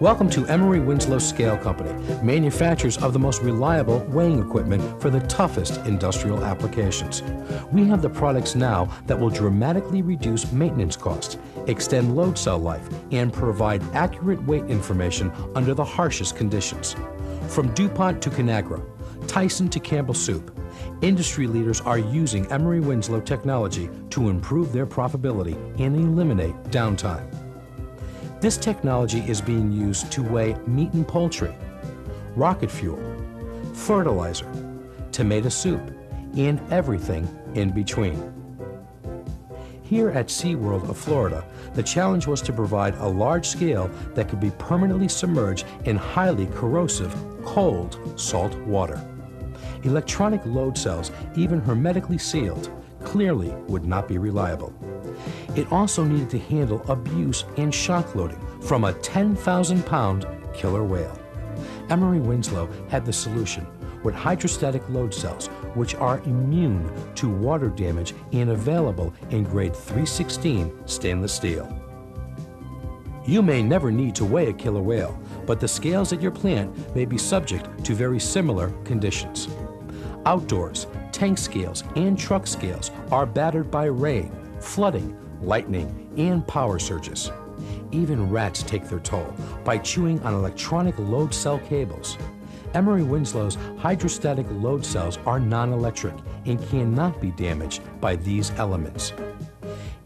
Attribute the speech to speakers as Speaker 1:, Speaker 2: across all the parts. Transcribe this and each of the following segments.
Speaker 1: Welcome to Emery Winslow Scale Company, manufacturers of the most reliable weighing equipment for the toughest industrial applications. We have the products now that will dramatically reduce maintenance costs, extend load cell life, and provide accurate weight information under the harshest conditions. From DuPont to Conagra, Tyson to Campbell Soup, industry leaders are using Emery Winslow technology to improve their profitability and eliminate downtime. This technology is being used to weigh meat and poultry, rocket fuel, fertilizer, tomato soup, and everything in between. Here at SeaWorld of Florida, the challenge was to provide a large scale that could be permanently submerged in highly corrosive, cold, salt water. Electronic load cells, even hermetically sealed, clearly would not be reliable. It also needed to handle abuse and shock loading from a 10,000 pound killer whale. Emery Winslow had the solution with hydrostatic load cells, which are immune to water damage and available in grade 316 stainless steel. You may never need to weigh a killer whale, but the scales at your plant may be subject to very similar conditions. Outdoors, tank scales and truck scales are battered by rain, flooding, lightning, and power surges. Even rats take their toll by chewing on electronic load cell cables. Emery Winslow's hydrostatic load cells are non-electric and cannot be damaged by these elements.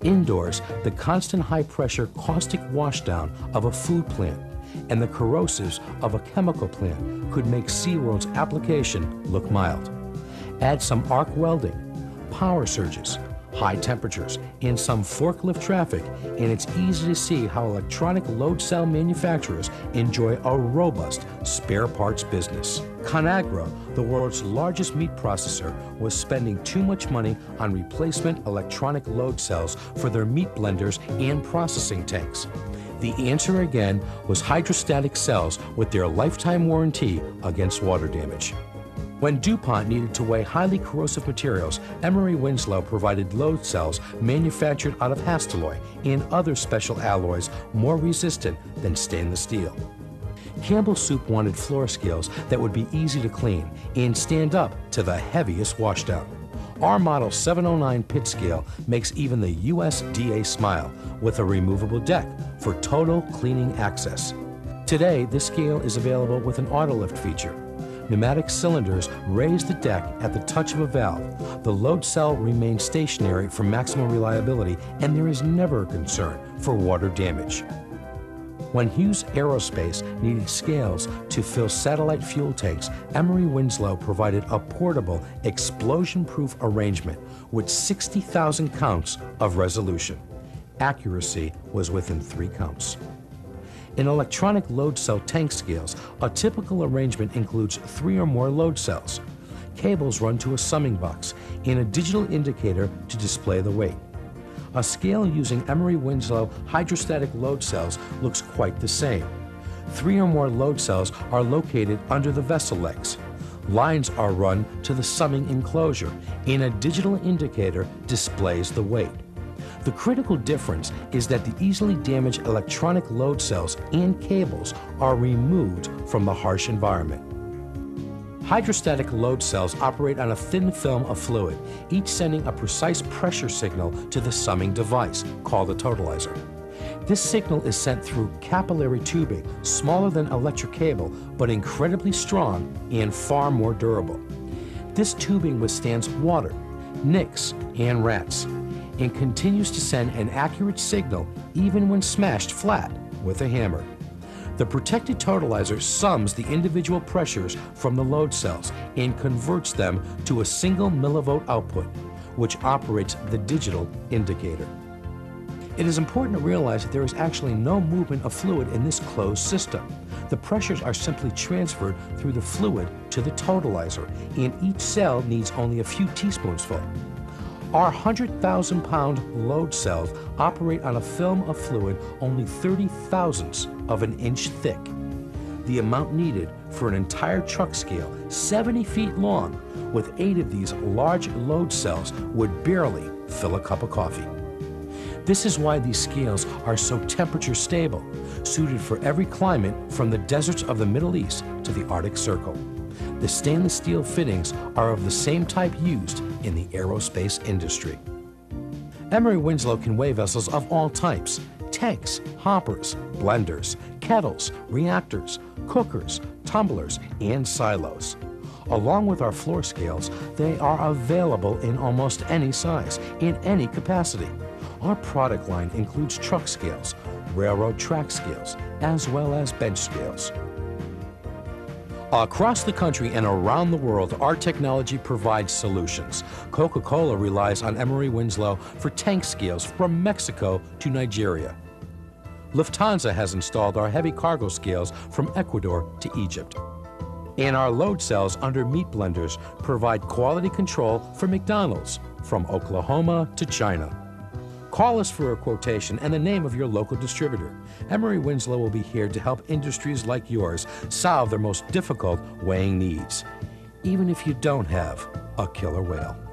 Speaker 1: Indoors, the constant high-pressure caustic washdown of a food plant and the corrosives of a chemical plant could make SeaWorld's application look mild. Add some arc welding, power surges, high temperatures, and some forklift traffic, and it's easy to see how electronic load cell manufacturers enjoy a robust spare parts business. Conagra, the world's largest meat processor, was spending too much money on replacement electronic load cells for their meat blenders and processing tanks. The answer again was hydrostatic cells with their lifetime warranty against water damage. When DuPont needed to weigh highly corrosive materials, Emery Winslow provided load cells manufactured out of Hastelloy and other special alloys more resistant than stainless steel. Campbell Soup wanted floor scales that would be easy to clean and stand up to the heaviest washdown. Our Model 709 pit scale makes even the USDA smile with a removable deck for total cleaning access. Today, this scale is available with an auto lift feature Pneumatic cylinders raise the deck at the touch of a valve. The load cell remains stationary for maximum reliability and there is never a concern for water damage. When Hughes Aerospace needed scales to fill satellite fuel tanks, Emery Winslow provided a portable, explosion-proof arrangement with 60,000 counts of resolution. Accuracy was within three counts. In electronic load cell tank scales, a typical arrangement includes three or more load cells. Cables run to a summing box and a digital indicator to display the weight. A scale using Emery Winslow hydrostatic load cells looks quite the same. Three or more load cells are located under the vessel legs. Lines are run to the summing enclosure and a digital indicator displays the weight. The critical difference is that the easily damaged electronic load cells and cables are removed from the harsh environment. Hydrostatic load cells operate on a thin film of fluid, each sending a precise pressure signal to the summing device, called a totalizer. This signal is sent through capillary tubing, smaller than electric cable, but incredibly strong and far more durable. This tubing withstands water, nicks, and rats and continues to send an accurate signal even when smashed flat with a hammer. The protected totalizer sums the individual pressures from the load cells and converts them to a single millivolt output, which operates the digital indicator. It is important to realize that there is actually no movement of fluid in this closed system. The pressures are simply transferred through the fluid to the totalizer, and each cell needs only a few teaspoons full. Our 100,000 pound load cells operate on a film of fluid only 30 thousandths of an inch thick. The amount needed for an entire truck scale, 70 feet long, with eight of these large load cells would barely fill a cup of coffee. This is why these scales are so temperature stable, suited for every climate from the deserts of the Middle East to the Arctic Circle. The stainless steel fittings are of the same type used in the aerospace industry. Emery Winslow can weigh vessels of all types, tanks, hoppers, blenders, kettles, reactors, cookers, tumblers, and silos. Along with our floor scales, they are available in almost any size, in any capacity. Our product line includes truck scales, railroad track scales, as well as bench scales. Across the country and around the world, our technology provides solutions. Coca-Cola relies on Emery Winslow for tank scales from Mexico to Nigeria. Lufthansa has installed our heavy cargo scales from Ecuador to Egypt. And our load cells under meat blenders provide quality control for McDonald's from Oklahoma to China. Call us for a quotation and the name of your local distributor. Emery Winslow will be here to help industries like yours solve their most difficult weighing needs, even if you don't have a killer whale.